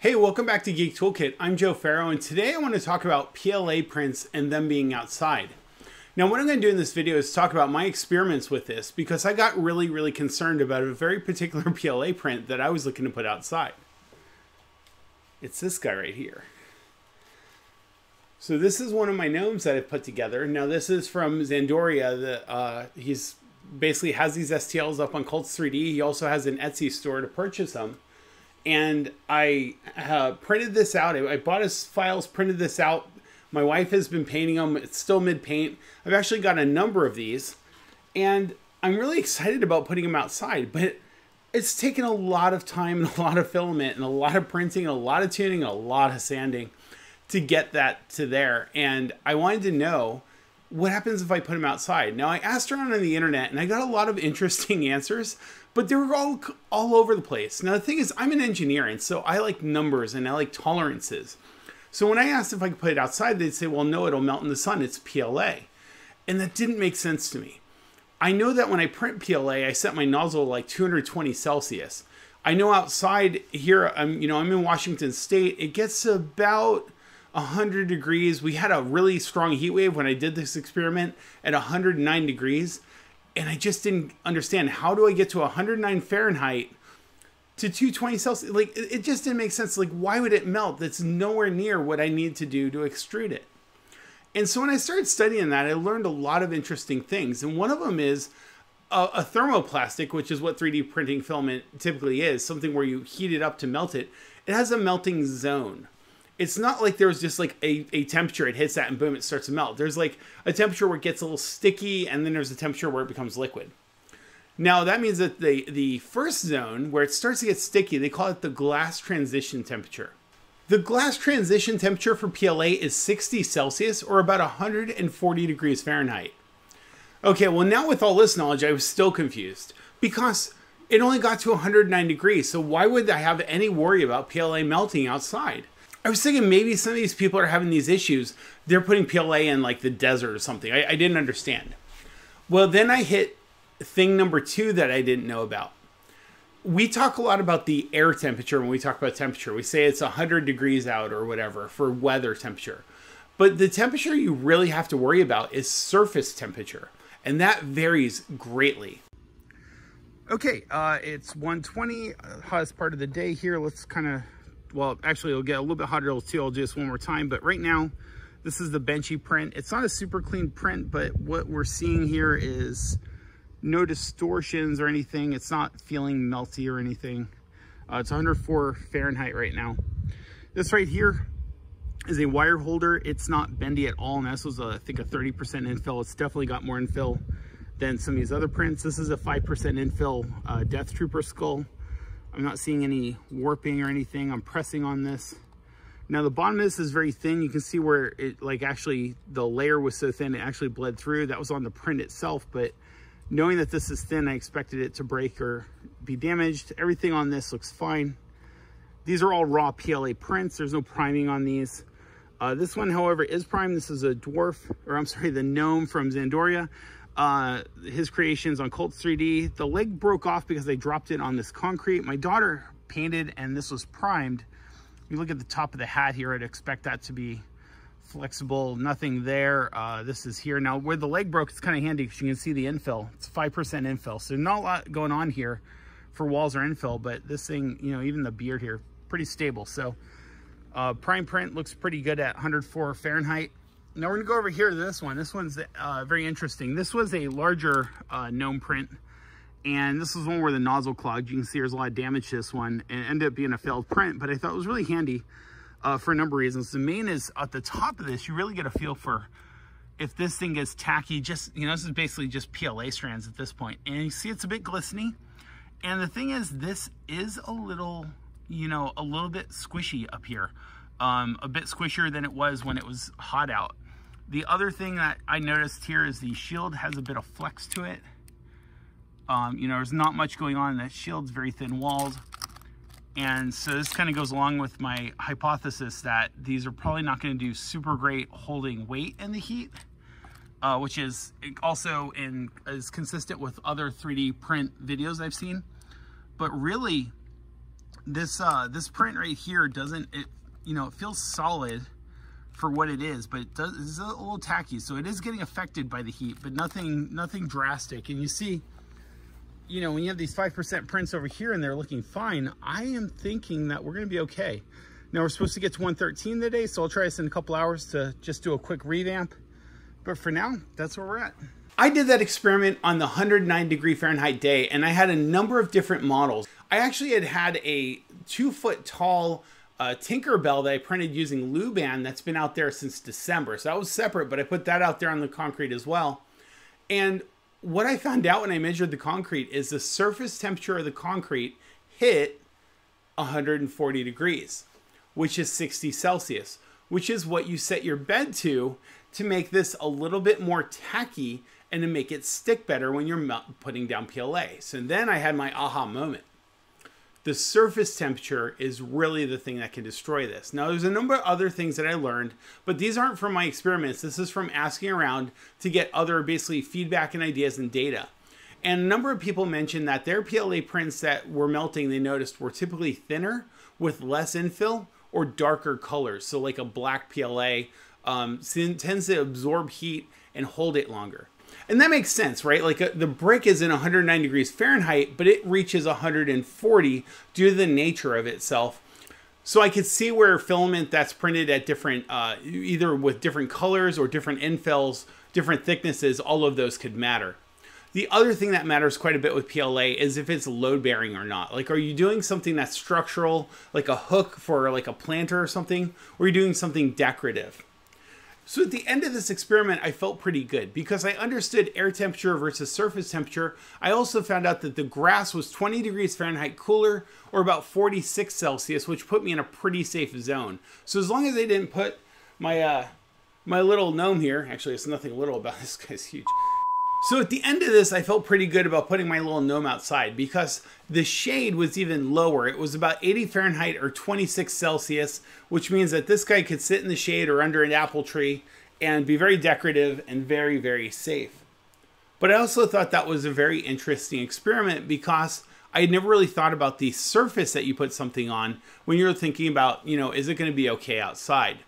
Hey, welcome back to Geek Toolkit. I'm Joe Farro, and today I want to talk about PLA prints and them being outside. Now, what I'm going to do in this video is talk about my experiments with this because I got really, really concerned about a very particular PLA print that I was looking to put outside. It's this guy right here. So this is one of my gnomes that I've put together. Now this is from Zandoria. The, uh, he's basically has these STLs up on Cults 3D. He also has an Etsy store to purchase them and I uh, printed this out. I bought his files, printed this out. My wife has been painting them. It's still mid paint. I've actually got a number of these, and I'm really excited about putting them outside. But it's taken a lot of time and a lot of filament and a lot of printing and a lot of tuning and a lot of sanding to get that to there. And I wanted to know what happens if I put them outside? Now I asked around on the internet and I got a lot of interesting answers, but they were all all over the place. Now the thing is, I'm an engineer and so I like numbers and I like tolerances. So when I asked if I could put it outside, they'd say, "Well, no, it'll melt in the sun. It's PLA," and that didn't make sense to me. I know that when I print PLA, I set my nozzle like 220 Celsius. I know outside here, I'm you know I'm in Washington State. It gets about 100 degrees. We had a really strong heat wave when I did this experiment at 109 degrees. And I just didn't understand how do I get to 109 Fahrenheit to 220 Celsius? Like, it just didn't make sense. Like, why would it melt? That's nowhere near what I need to do to extrude it. And so when I started studying that, I learned a lot of interesting things. And one of them is a, a thermoplastic, which is what 3D printing filament typically is, something where you heat it up to melt it. It has a melting zone it's not like there's just like a, a temperature it hits that and boom it starts to melt. There's like a temperature where it gets a little sticky and then there's a temperature where it becomes liquid. Now that means that the the first zone where it starts to get sticky they call it the glass transition temperature. The glass transition temperature for pla is 60 celsius or about 140 degrees fahrenheit. Okay well now with all this knowledge i was still confused because it only got to 109 degrees so why would i have any worry about pla melting outside I was thinking maybe some of these people are having these issues. They're putting PLA in like the desert or something. I, I didn't understand. Well, then I hit thing number two that I didn't know about. We talk a lot about the air temperature when we talk about temperature. We say it's 100 degrees out or whatever for weather temperature. But the temperature you really have to worry about is surface temperature, and that varies greatly. Okay, uh, it's 120, uh, hottest part of the day here. Let's kind of well, actually it'll get a little bit hotter do this one more time, but right now, this is the Benchy print. It's not a super clean print, but what we're seeing here is no distortions or anything. It's not feeling melty or anything. Uh, it's 104 Fahrenheit right now. This right here is a wire holder. It's not bendy at all, and this was, a, I think, a 30% infill. It's definitely got more infill than some of these other prints. This is a 5% infill uh, Death Trooper skull. I'm not seeing any warping or anything. I'm pressing on this. Now the bottom of this is very thin. You can see where it like actually the layer was so thin it actually bled through. That was on the print itself, but knowing that this is thin, I expected it to break or be damaged. Everything on this looks fine. These are all raw PLA prints. There's no priming on these. Uh, this one, however, is primed. This is a dwarf, or I'm sorry, the gnome from Zandoria uh, his creations on Cults 3D. The leg broke off because they dropped it on this concrete. My daughter painted and this was primed. You look at the top of the hat here, I'd expect that to be flexible, nothing there. Uh, this is here. Now where the leg broke, it's kind of handy because you can see the infill. It's 5% infill. So not a lot going on here for walls or infill, but this thing, you know, even the beard here, pretty stable. So uh, prime print looks pretty good at 104 Fahrenheit. Now we're gonna go over here to this one. This one's uh, very interesting. This was a larger uh, gnome print and this was one where the nozzle clogged. You can see there's a lot of damage to this one and it ended up being a failed print, but I thought it was really handy uh, for a number of reasons. The main is at the top of this, you really get a feel for if this thing gets tacky, just, you know, this is basically just PLA strands at this point. And you see it's a bit glistening. And the thing is, this is a little, you know, a little bit squishy up here. Um, a bit squishier than it was when it was hot out. The other thing that I noticed here is the shield has a bit of flex to it. Um, you know, there's not much going on. That shield's very thin walled. And so this kind of goes along with my hypothesis that these are probably not going to do super great holding weight in the heat, uh, which is also in is consistent with other 3D print videos I've seen. But really, this uh, this print right here doesn't, it, you know, it feels solid for what it is, but it does, it's a little tacky. So it is getting affected by the heat, but nothing, nothing drastic. And you see, you know, when you have these 5% prints over here and they're looking fine, I am thinking that we're going to be okay. Now we're supposed to get to 113 today, so I'll try this in a couple hours to just do a quick revamp. But for now, that's where we're at. I did that experiment on the 109 degree Fahrenheit day, and I had a number of different models. I actually had had a two foot tall uh, Tinkerbell that I printed using Luban that's been out there since December. So that was separate, but I put that out there on the concrete as well. And what I found out when I measured the concrete is the surface temperature of the concrete hit 140 degrees which is 60 Celsius, which is what you set your bed to to make this a little bit more tacky and to make it stick better when you're putting down PLA. So then I had my aha moment. The surface temperature is really the thing that can destroy this. Now, there's a number of other things that I learned, but these aren't from my experiments. This is from asking around to get other basically feedback and ideas and data. And a number of people mentioned that their PLA prints that were melting, they noticed, were typically thinner with less infill or darker colors. So like a black PLA um, tends to absorb heat and hold it longer. And that makes sense, right? Like uh, the brick is in 109 degrees Fahrenheit, but it reaches 140 due to the nature of itself. So I could see where filament that's printed at different, uh, either with different colors or different infills, different thicknesses, all of those could matter. The other thing that matters quite a bit with PLA is if it's load bearing or not. Like, are you doing something that's structural, like a hook for like a planter or something, or are you doing something decorative? So at the end of this experiment, I felt pretty good because I understood air temperature versus surface temperature. I also found out that the grass was 20 degrees Fahrenheit cooler or about 46 Celsius, which put me in a pretty safe zone. So as long as they didn't put my, uh, my little gnome here, actually it's nothing little about this guy's huge. So at the end of this, I felt pretty good about putting my little gnome outside because the shade was even lower. It was about 80 Fahrenheit or 26 Celsius, which means that this guy could sit in the shade or under an apple tree and be very decorative and very, very safe. But I also thought that was a very interesting experiment because I had never really thought about the surface that you put something on when you're thinking about, you know, is it going to be okay outside?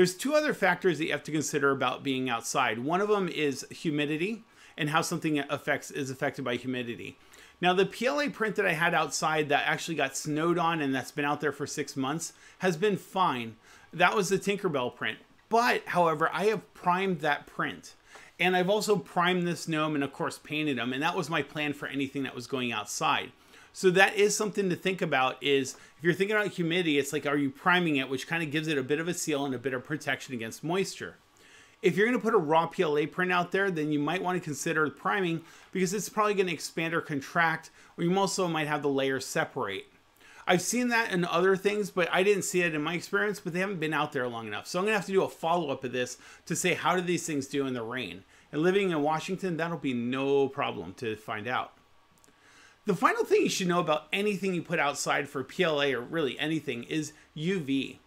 There's two other factors that you have to consider about being outside. One of them is humidity and how something affects is affected by humidity. Now, the PLA print that I had outside that actually got snowed on and that's been out there for six months has been fine. That was the Tinkerbell print. But, however, I have primed that print. And I've also primed this gnome and, of course, painted them. And that was my plan for anything that was going outside. So that is something to think about is if you're thinking about humidity, it's like, are you priming it, which kind of gives it a bit of a seal and a bit of protection against moisture. If you're going to put a raw PLA print out there, then you might want to consider priming because it's probably going to expand or contract, or you also might have the layers separate. I've seen that in other things, but I didn't see it in my experience, but they haven't been out there long enough. So I'm going to have to do a follow-up of this to say, how do these things do in the rain? And living in Washington, that'll be no problem to find out. The final thing you should know about anything you put outside for PLA or really anything is UV.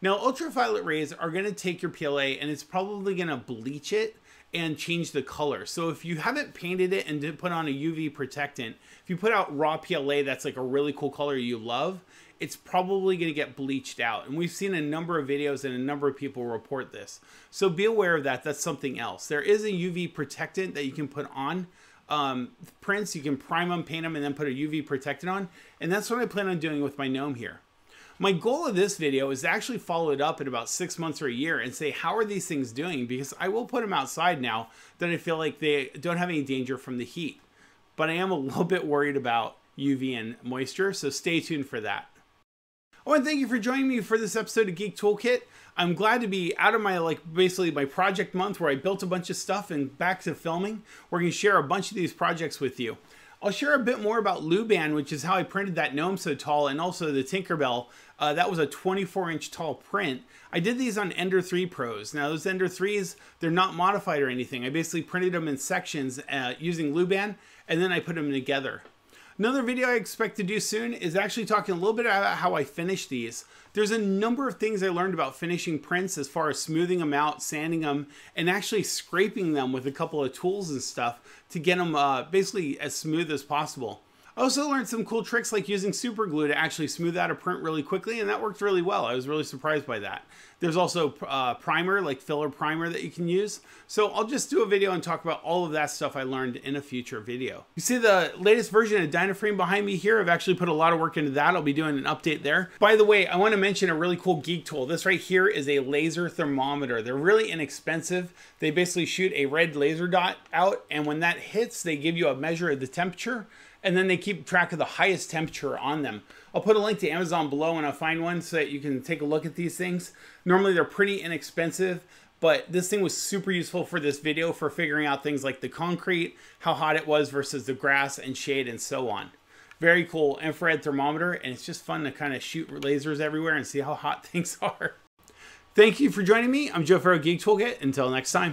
Now, ultraviolet rays are going to take your PLA and it's probably going to bleach it and change the color. So if you haven't painted it and didn't put on a UV protectant, if you put out raw PLA that's like a really cool color you love, it's probably going to get bleached out. And we've seen a number of videos and a number of people report this. So be aware of that. That's something else. There is a UV protectant that you can put on um, prints. You can prime them, paint them, and then put a UV protectant on. And that's what I plan on doing with my gnome here. My goal of this video is to actually follow it up in about six months or a year and say, how are these things doing? Because I will put them outside now that I feel like they don't have any danger from the heat. But I am a little bit worried about UV and moisture, so stay tuned for that. I want to thank you for joining me for this episode of Geek Toolkit. I'm glad to be out of my like basically my project month where I built a bunch of stuff and back to filming. We're going to share a bunch of these projects with you. I'll share a bit more about Luban, which is how I printed that gnome so tall, and also the Tinkerbell. Uh, that was a 24 inch tall print. I did these on Ender 3 Pros. Now those Ender 3s, they're not modified or anything. I basically printed them in sections uh, using Luban, and then I put them together. Another video I expect to do soon is actually talking a little bit about how I finish these. There's a number of things I learned about finishing prints as far as smoothing them out, sanding them, and actually scraping them with a couple of tools and stuff to get them uh, basically as smooth as possible. I also learned some cool tricks like using super glue to actually smooth out a print really quickly, and that worked really well. I was really surprised by that. There's also uh, primer, like filler primer that you can use. So I'll just do a video and talk about all of that stuff I learned in a future video. You see the latest version of Dynaframe behind me here. I've actually put a lot of work into that. I'll be doing an update there. By the way, I want to mention a really cool geek tool. This right here is a laser thermometer. They're really inexpensive. They basically shoot a red laser dot out, and when that hits, they give you a measure of the temperature and then they keep track of the highest temperature on them. I'll put a link to Amazon below when I find one so that you can take a look at these things. Normally they're pretty inexpensive, but this thing was super useful for this video for figuring out things like the concrete, how hot it was versus the grass and shade and so on. Very cool infrared thermometer, and it's just fun to kind of shoot lasers everywhere and see how hot things are. Thank you for joining me. I'm Joe Farro Geek Toolkit. Until next time.